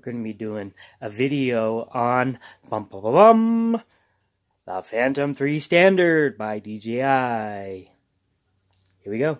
we're going to be doing a video on bum, bum, bum, the Phantom 3 Standard by DJI. Here we go.